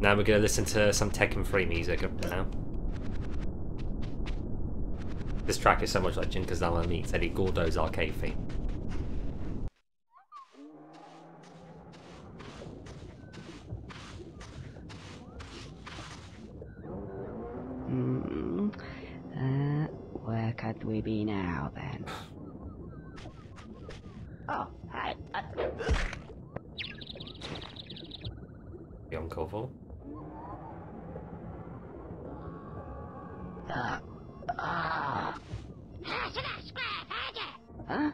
Now we're gonna listen to some Tekken 3 music up now. This track is so much like Jin Kazama meets Eddie Gordo's arcade theme. Hmm. Uh, where could we be now then? Oh, hi. Uh, Beyond Koval. uh, uh, huh?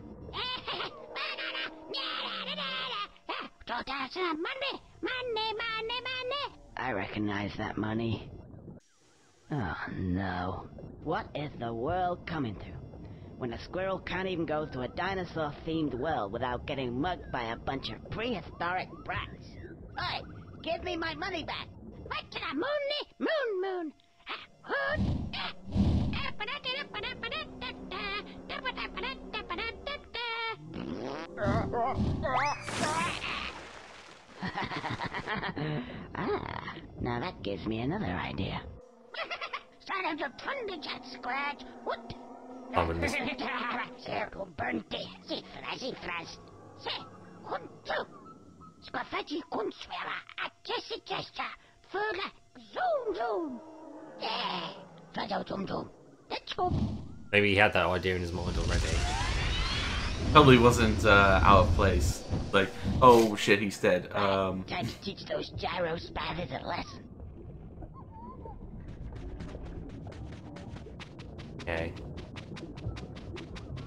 I recognize that money. Oh no. What is the world coming to? When a squirrel can't even go to a dinosaur themed world without getting mugged by a bunch of prehistoric brats. Oi! Give me my money back! Back to the moony moon moon! Ah, now that gives me another idea. Started to thunderjet scratch. What? Oh, Circle burnte. Cifra, cifras. Se, huntu. Squafetti kunswera. Atesi gesta. Fuga. Zoom, zoom. Yeah. Zoom, zoom. Let's go. Maybe he had that idea in his mind already. Probably wasn't uh, out of place. Like, oh shit, he's dead. Um, Time to teach those gyro spatters a lesson. Okay.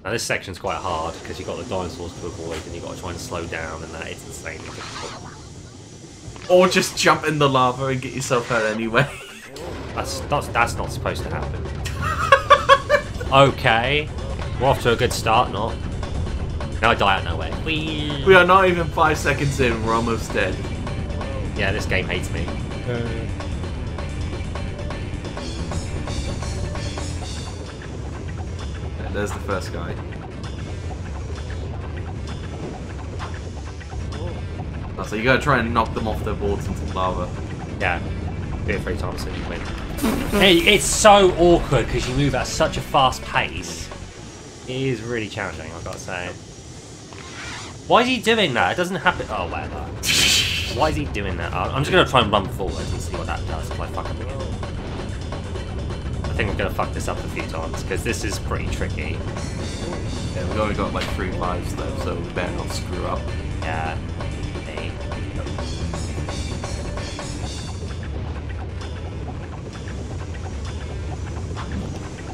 Now this section's quite hard because you've got the dinosaurs to avoid and you've got to try and slow down and that it's insanely difficult. or just jump in the lava and get yourself hurt anyway. That's, that's, that's not supposed to happen. okay. We're off to a good start, not. Now I die out of nowhere. Whee! we are not even five seconds in, we're almost dead. Yeah, this game hates me. Uh, and there's the first guy. Oh, so you gotta try and knock them off their boards into the lava. Yeah. Do it three times so you win. hey, it's so awkward because you move at such a fast pace. It is really challenging, I've got to say. Why is he doing that? It doesn't happen. Oh, whatever. Why is he doing that? I'm just going to try and run forward and see what that does if I fuck up again. I think I'm going to fuck this up a few times because this is pretty tricky. Yeah, we've only got like three lives though, so we better not screw up. Yeah. Hey.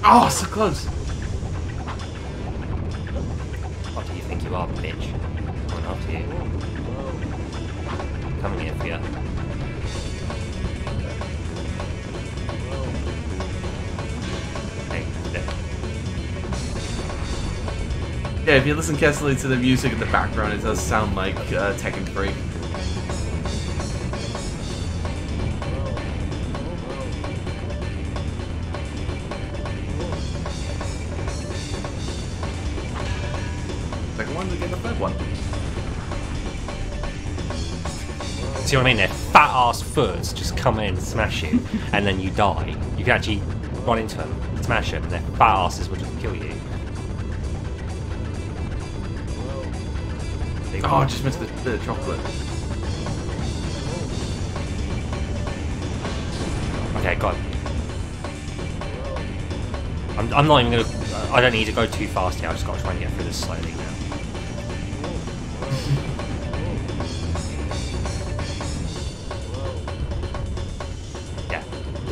Oh, so close! What do you think you are, bitch? Coming after you. Coming here for you. Yeah, if you listen carefully to the music in the background, it does sound like uh, Tekken 3. See what I mean? Their fat ass foots just come in and smash you, and then you die. You can actually run into them, smash them, and their fat asses will just kill you. Oh, I just missed the, the chocolate. Okay, got it. I'm, I'm not even gonna. I don't need to go too fast here. I just gotta try and get through this slowly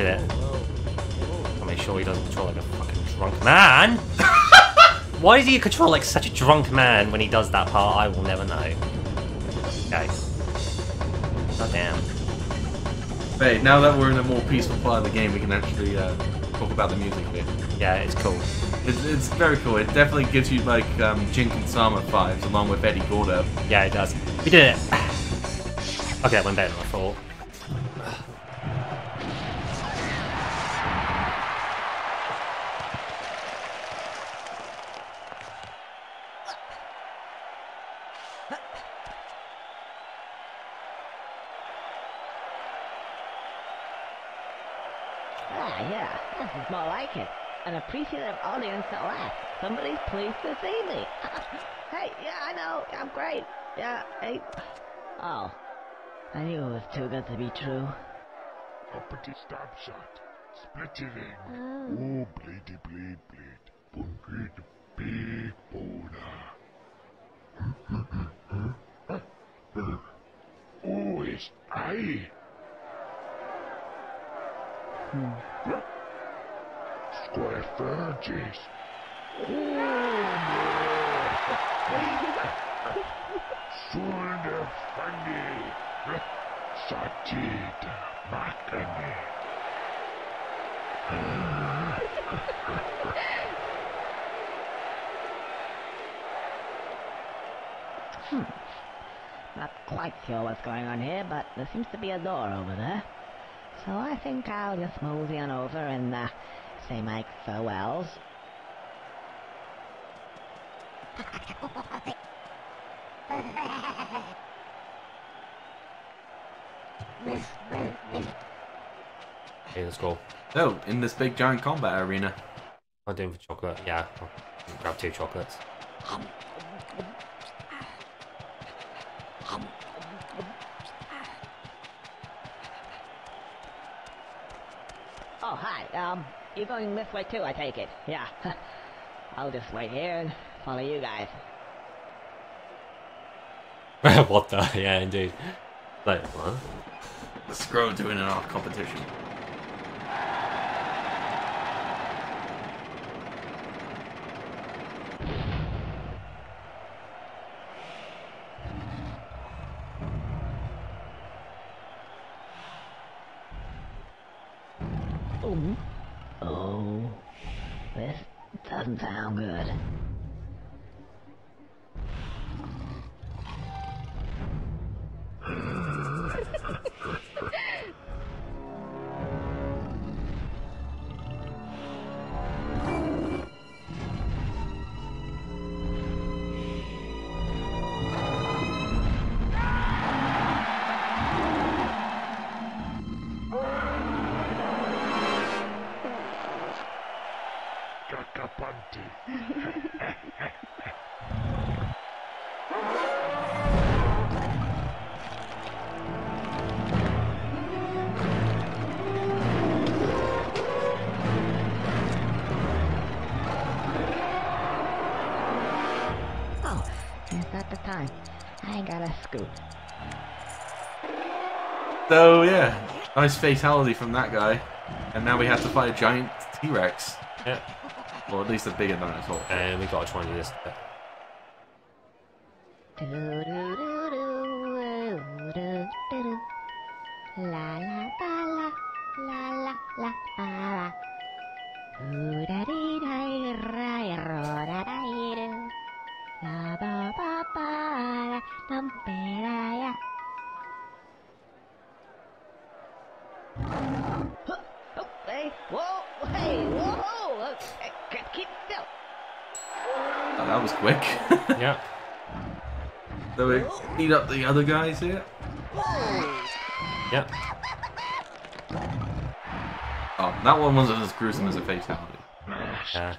did it. I'll make sure he doesn't control like a fucking drunk man. Why does he control like such a drunk man when he does that part? I will never know. Okay. God damn. Hey, now that we're in a more peaceful part of the game, we can actually uh, talk about the music here. Yeah, it's cool. It's, it's very cool. It definitely gives you like um, Jin Sama vibes along with Eddie Gordo. Yeah, it does. We did it. Okay, that went better than I thought. Ah, yeah, this is more like it. An appreciative audience at last. Somebody's pleased to see me. hey, yeah, I know. I'm great. Yeah, hey. Oh. I knew it was too good to be true. Uppity stab shot. Splittering. Oh, bleedy bleed bleed. Bunkered big boner. oh, it's I. Square Fergus. Sunde funny. Satid makane. Not quite sure what's going on here, but there seems to be a door over there. So I think I'll just mosey on over and uh, say my farewells. Okay, let's go. Oh, in this big giant combat arena. I'm doing for chocolate. Yeah, I'll grab two chocolates. You're going this way too, I take it. Yeah. I'll just wait here and follow you guys. what the? Yeah, indeed. Like, what? The scroll doing an art competition. Oh. Oh. This sound good. So yeah, nice fatality from that guy. And now we have to fight a giant T-Rex. Yeah. Or at least a bigger dinosaur. And we gotta try and do this. La la ba la la la la ba la. Ooh da dee da ra ro da da do. La ba ba ba la dum be la ya. Whoa, hey, whoa, uh, uh, keep still. Oh, that was quick. Yeah. so we beat up the other guys here. Yeah. Oh, that one wasn't as gruesome as a fatality. Nasty, Yeah.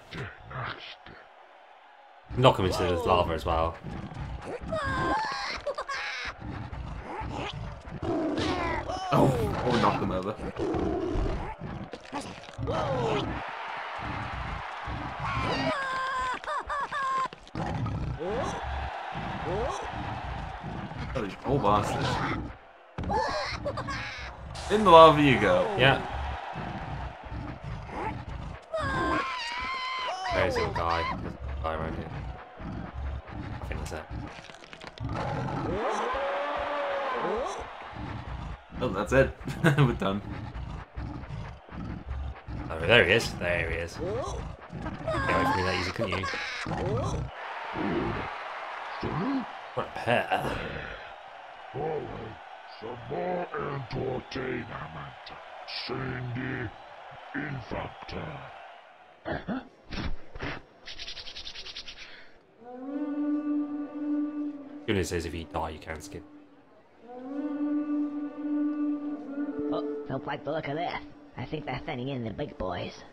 Knock him into the lava as well. Oh, or knock him over. Oh, these poor bastards. In the lava you go. Yeah. There's a guy. There's a guy around here. I think that's it. Oh, that's it. We're done. Oh, there he is. There he is. Get away from me that easy, couldn't you? What a. Alright, some more entertainment. Cindy Infactor. Goodness says if you die, you can skip. Oh, don't like the look of this. I think they're sending in the big boys.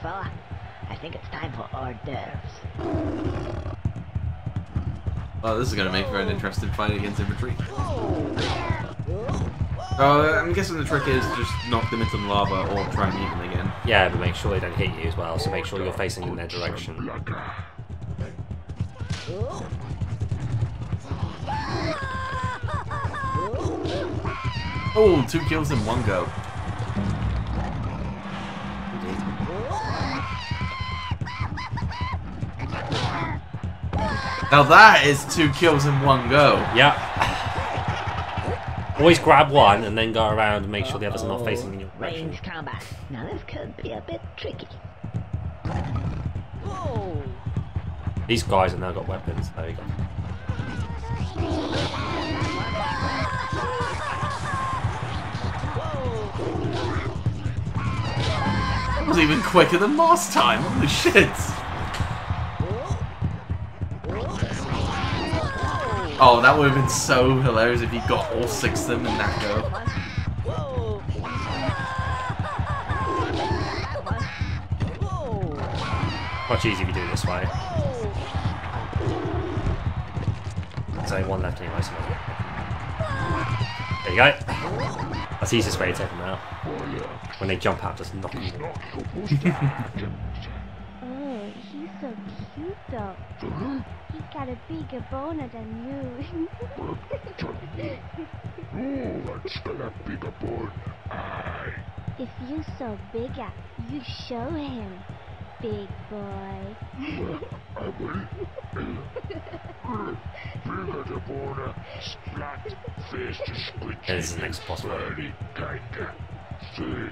Fella. I think it's time for hors d'oeuvres. Well, this is going to make for an interesting fight against infantry. Oh, I'm guessing the trick is just knock them into the lava or try and eat them again. Yeah, but make sure they don't hit you as well, so make sure you're facing in their direction. Oh, two kills in one go. Now that is two kills in one go. Yeah. Always grab one and then go around and make sure the others are not facing in your direction. Range combat. Now this could be a bit tricky. Whoa! These guys have now got weapons. There you go. That was even quicker than last time. Holy shit. Oh, that would have been so hilarious if you got all six of them in that go. Much easier if you do it this way. There's only one left anyway, so There you go. That's the easiest way to take them out. When they jump out, just knock them. Not supposed to happen. Oh, he's so cute though. He's got a bigger boner than you. Oh, that's gonna be the bone. Aye. if you so bigger, you show him, big boy. I will. Bigger the bone. Splat. Face to squitch. This is the next boss fight. Very kinda. See.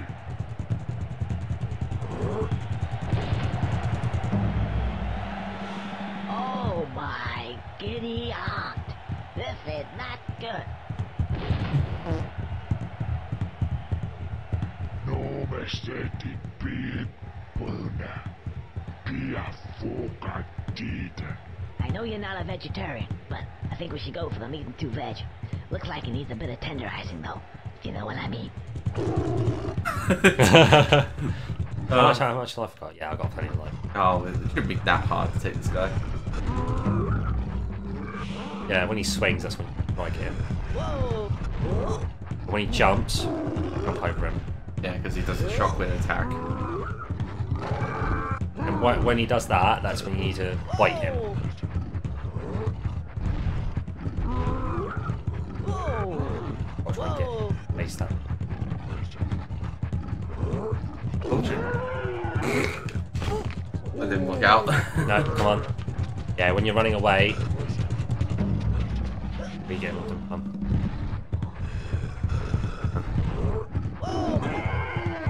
Vegetarian, but I think we should go for the meat and two veg. Looks like he needs a bit of tenderizing though, if you know what I mean. How much, uh, how much life I got? Yeah, I got plenty of life. Oh, it shouldn't be that hard to take this guy. Yeah, when he swings, that's when you might get him. When he jumps, jump over him. Yeah, because he does a shockwave attack. And wh- when he does that, that's when you need to bite him. Or try and get laced up. Oh shit. I didn't look out. No, come on. Yeah, when you're running away, we get knocked him. Um.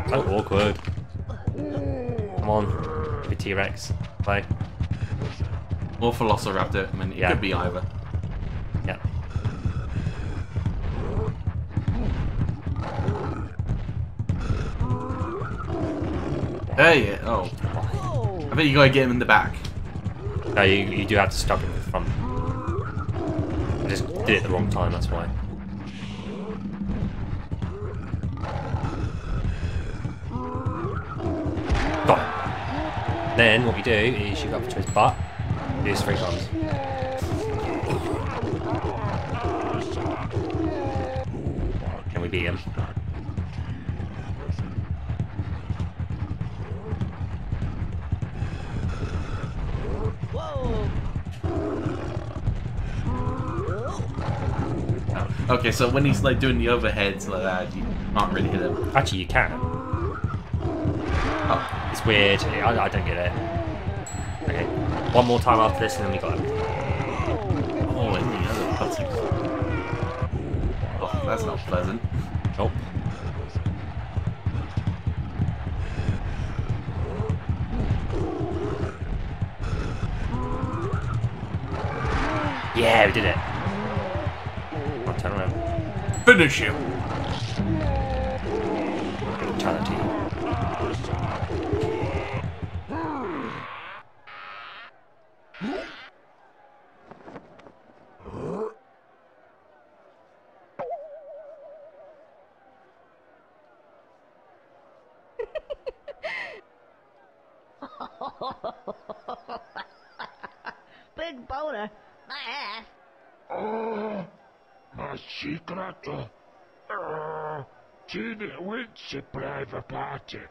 So awkward. Come on, be T-Rex. Play. or Velociraptor. I mean, it Yeah. could be either. Oh. I bet you gotta get him in the back. No, you, you do have to stop him in the front. I just did it the wrong time, that's why. Then what we do is you go up to his butt, do this three times. Can we beat him. Whoa! Oh, Okay, so when he's like doing the overheads like that, you can't really hit him. Actually, you can. Oh, It's weird. I, I don't get it. Okay. One more time after this, and then we got him. oh, and the other buttons. Oh, that's not pleasant. Nope. Yeah, we did it. Finish him. Fatality. Big boner? My ass? Oh, ma Winse blijven praten.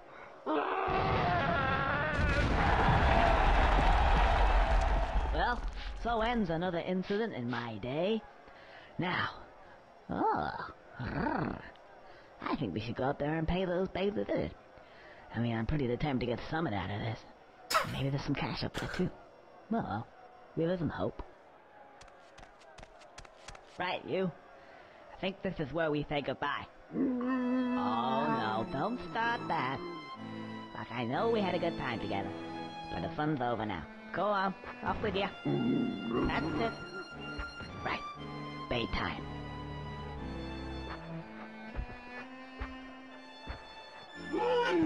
Well, so ends another incident in my day. Now, oh. I think we should go up there and pay those babes that did it. I mean, I'm pretty determined to get something out of this. Maybe there's some cash up there too. Well, we live in hope. Right, you. I think this is where we say goodbye. Oh no, don't start that. Like I know we had a good time together, but the fun's over now. Go on, off with you. That's it. Right, bedtime.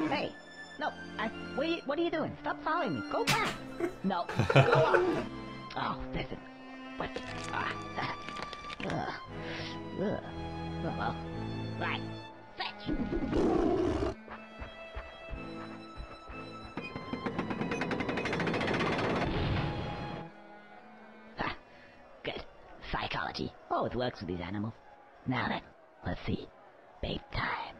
Hey, no, I, what, are you, what are you doing? Stop following me. Go back. No, go on. Oh, listen. What? Ah. Ugh. Ugh. Oh, well. Right. Fetch. Ah, good. Psychology. Always works with these animals. Now then, let's see. Bait time.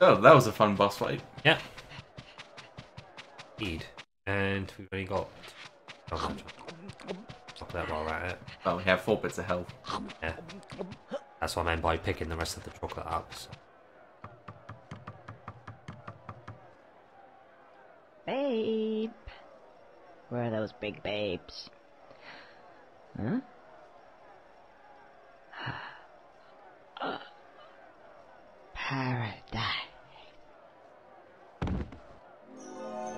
Oh, that was a fun boss fight. Yeah. Indeed. And we've only got. Oh, no, Stop that while we're at it. Well, we have four bits of health. Yeah. That's what I meant by picking the rest of the chocolate up. So. Babe. Where are those big babes? Huh? Paradise.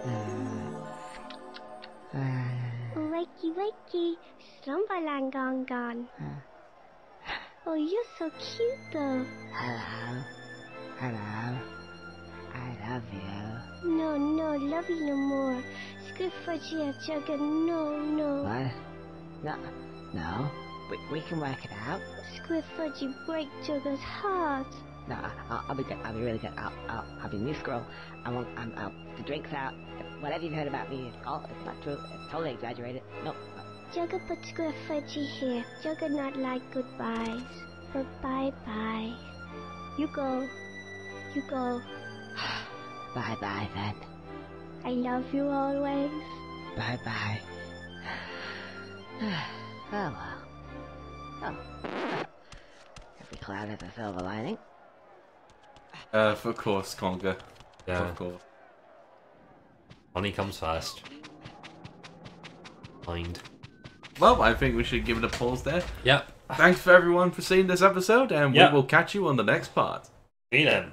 Uh, uh. Wakey, wakey, Slumberland gone gone. Oh, you're so cute though. Hello. Hello. I love you. No, no, love you no more. Squiffudgy, Jugger, no, no. What? No. No. We, we can work it out. Squiffudgy, break Jugger's heart. No, I'll, I'll be good. I'll be really good. I'll, I'll, I'll be new scroll. I won't. I'm, I'll, the drink's out. Whatever you've heard about me, it's all, it's not true. It's totally exaggerated. Nope. Jugger put Squiffudgy here. Jugger not like goodbyes. But bye bye. You go. You go. Bye bye then. I love you always. Bye bye. oh well. Oh. Every cloud has a silver lining. Uh, of course, Conker. Yeah. Of course. Money comes first. Mind. Well, I think we should give it a pause there. Yep. Thanks for everyone for seeing this episode, and Yeah. we will catch you on the next part. See you then.